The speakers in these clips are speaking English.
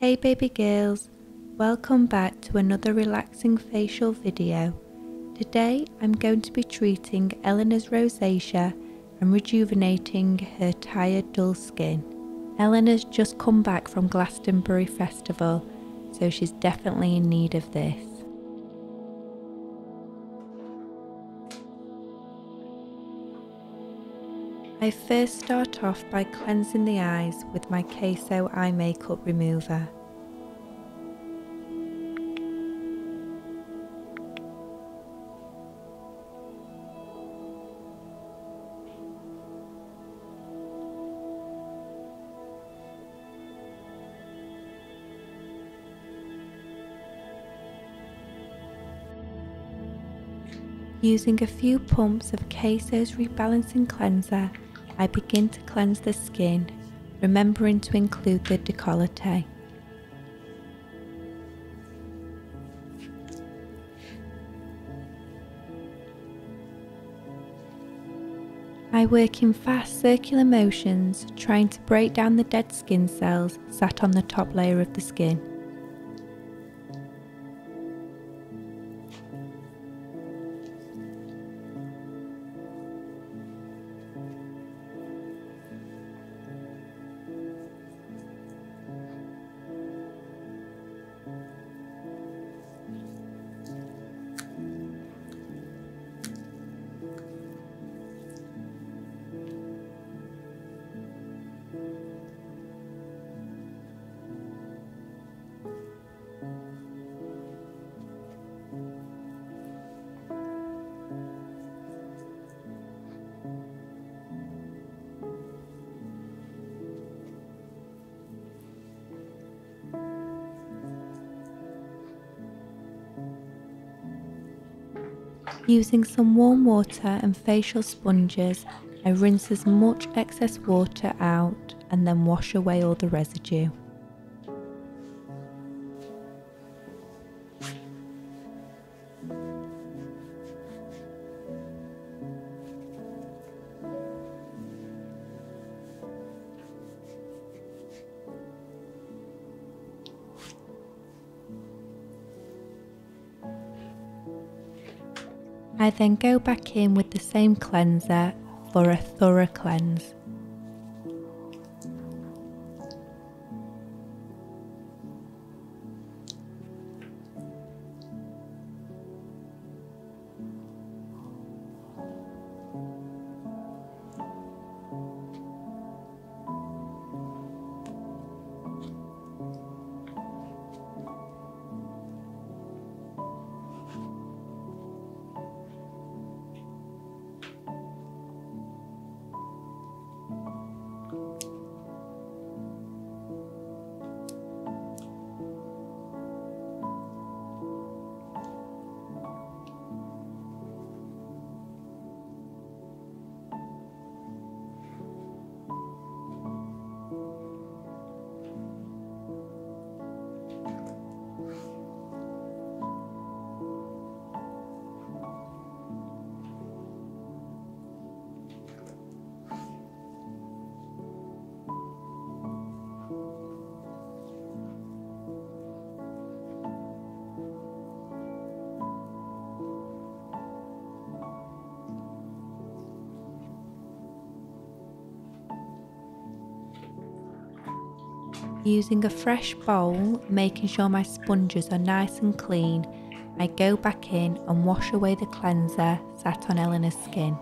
Hey baby girls, welcome back to another relaxing facial video. Today I'm going to be treating Eleanor's rosacea and rejuvenating her tired dull skin. Eleanor's just come back from Glastonbury Festival, so she's definitely in need of this. I first start off by cleansing the eyes with my Kaeso eye makeup remover. Using a few pumps of Kaeso's rebalancing cleanser, I begin to cleanse the skin, remembering to include the decollete. I work in fast circular motions, trying to break down the dead skin cells sat on the top layer of the skin. Using some warm water and facial sponges, I rinse as much excess water out and then wash away all the residue. Then go back in with the same cleanser for a thorough cleanse. Using a fresh bowl, making sure my sponges are nice and clean, I go back in and wash away the cleanser sat on Eleanor's skin.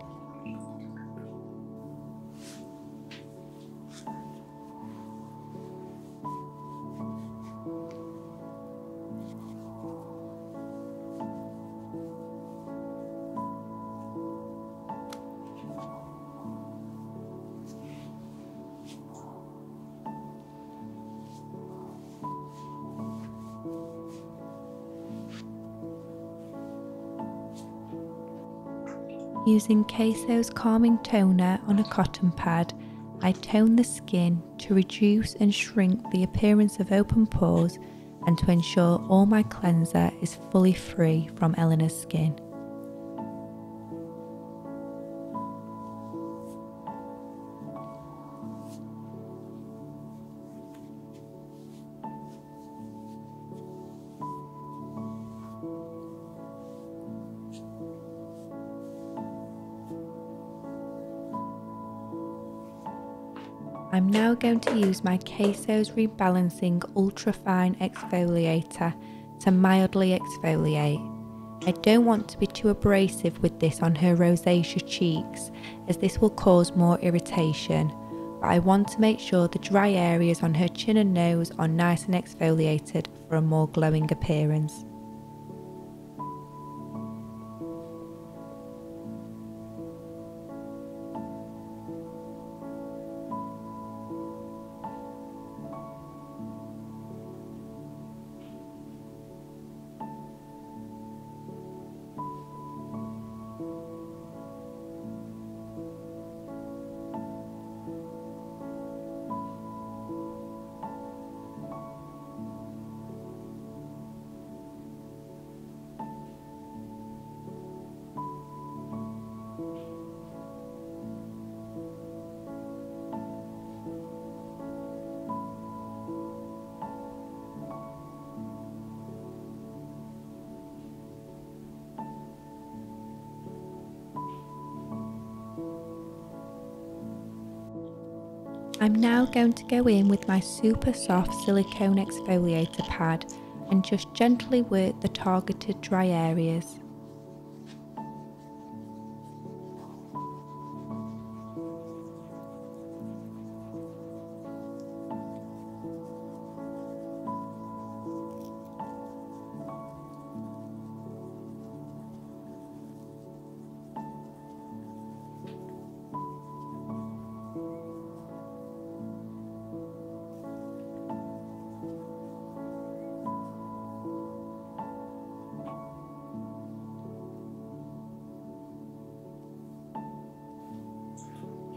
Using Kaeso's calming toner on a cotton pad, I tone the skin to reduce and shrink the appearance of open pores and to ensure all my cleanser is fully free from Eleanor's skin. Now going to use my Kaesos Rebalancing Ultra Fine Exfoliator to mildly exfoliate. I don't want to be too abrasive with this on her rosacea cheeks as this will cause more irritation, but I want to make sure the dry areas on her chin and nose are nice and exfoliated for a more glowing appearance. I'm now going to go in with my super soft silicone exfoliator pad and just gently work the targeted dry areas.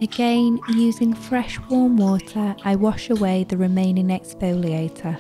Again, using fresh warm water, I wash away the remaining exfoliator.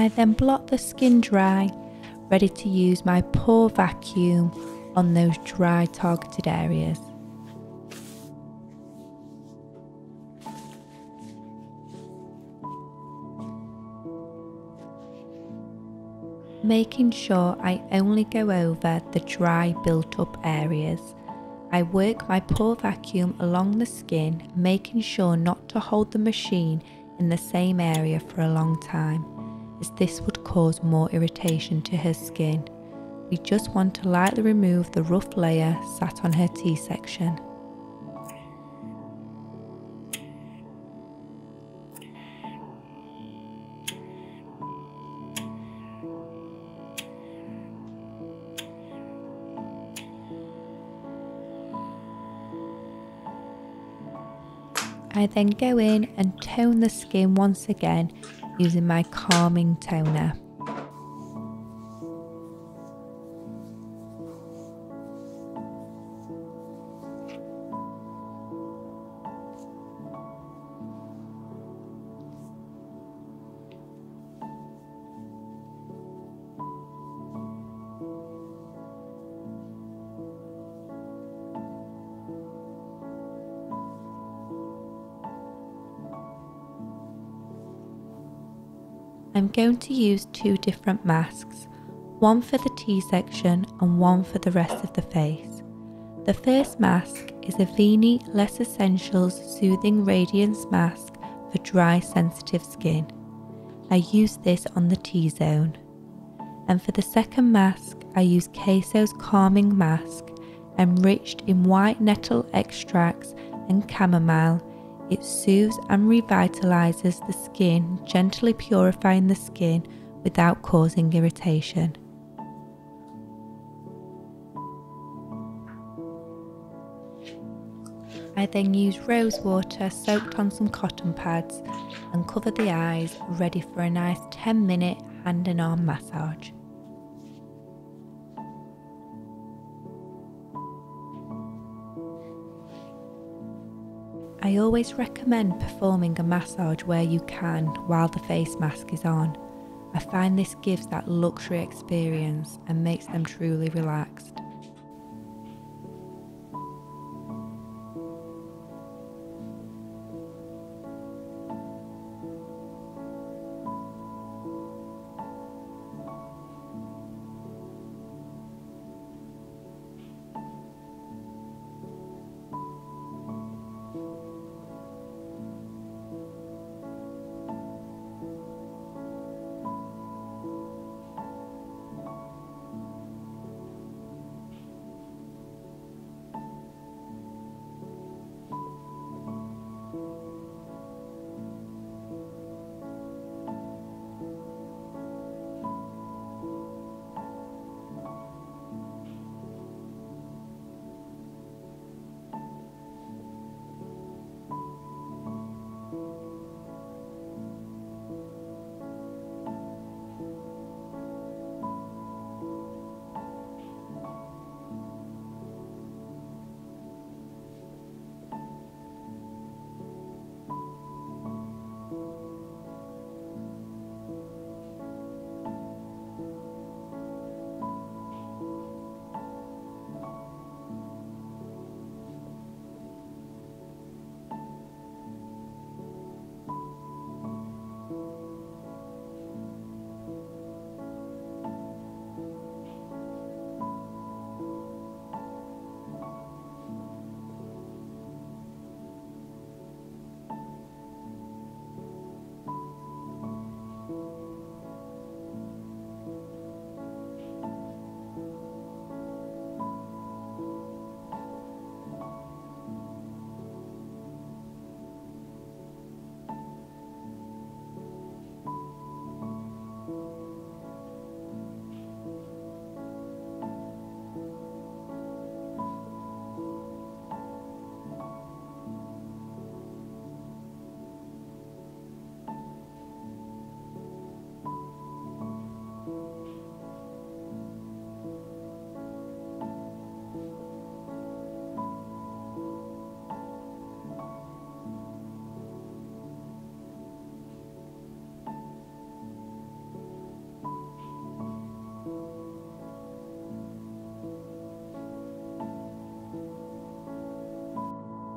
I then blot the skin dry, ready to use my pore vacuum on those dry targeted areas. Making sure I only go over the dry built up areas. I work my pore vacuum along the skin, making sure not to hold the machine in the same area for a long time as this would cause more irritation to her skin. We just want to lightly remove the rough layer sat on her T-section. I then go in and tone the skin once again using my calming toner. Going to use two different masks, one for the T-section and one for the rest of the face. The first mask is a Avène Les Essentiels Soothing Radiance Mask for dry sensitive skin. I use this on the T-zone. And for the second mask, I use Kaeso's Calming Mask, enriched in white nettle extracts and chamomile it soothes and revitalizes the skin, gently purifying the skin without causing irritation. I then use rose water soaked on some cotton pads and cover the eyes, ready for a nice 10 minute hand and arm massage. I always recommend performing a massage where you can while the face mask is on. I find this gives that luxury experience and makes them truly relaxed.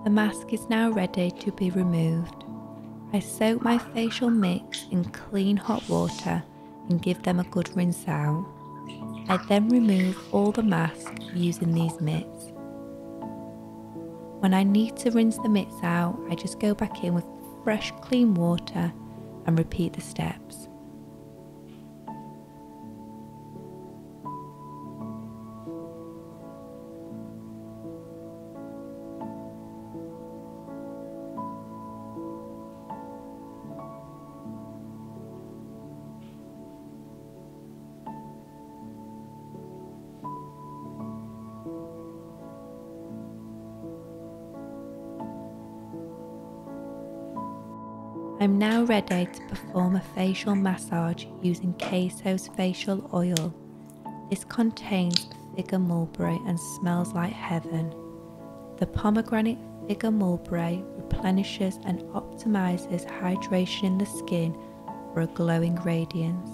The mask is now ready to be removed. I soak my facial mix in clean hot water and give them a good rinse out. I then remove all the mask using these mitts. When I need to rinse the mitts out, I just go back in with fresh clean water and repeat the steps. I'm now ready to perform a facial massage using Kaeso's facial oil. This contains figure mulberry and smells like heaven. The pomegranate figure mulberry replenishes and optimizes hydration in the skin for a glowing radiance.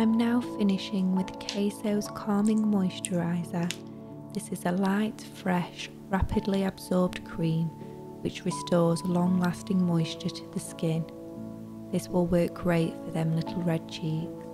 I'm now finishing with Kaeso's Calming Moisturiser. This is a light, fresh, rapidly absorbed cream which restores long lasting moisture to the skin. This will work great for them little red cheeks.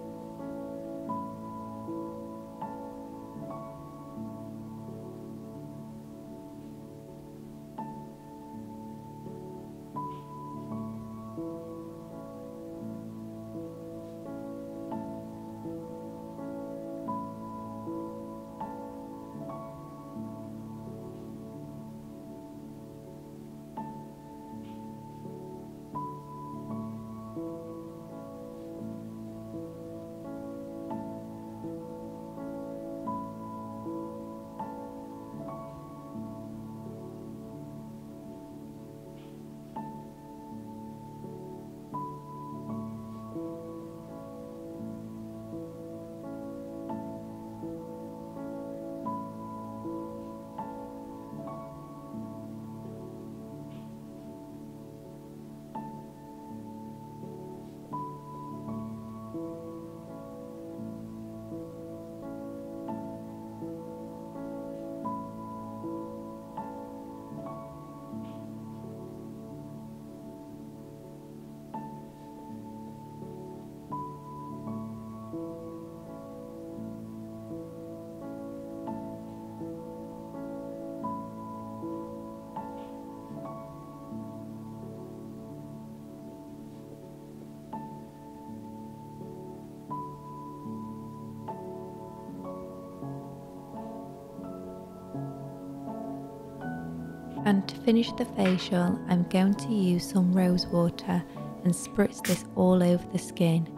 And to finish the facial, I'm going to use some rose water and spritz this all over the skin.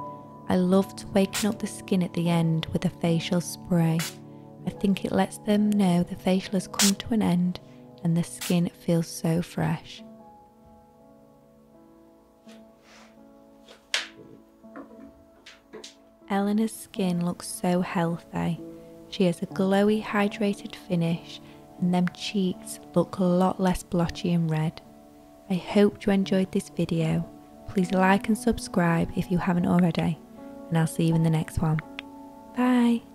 I loved waking up the skin at the end with a facial spray. I think it lets them know the facial has come to an end and the skin feels so fresh. Eleanor's skin looks so healthy. She has a glowy hydrated finish and them cheeks look a lot less blotchy and red. I hope you enjoyed this video. Please like and subscribe if you haven't already and I'll see you in the next one. Bye!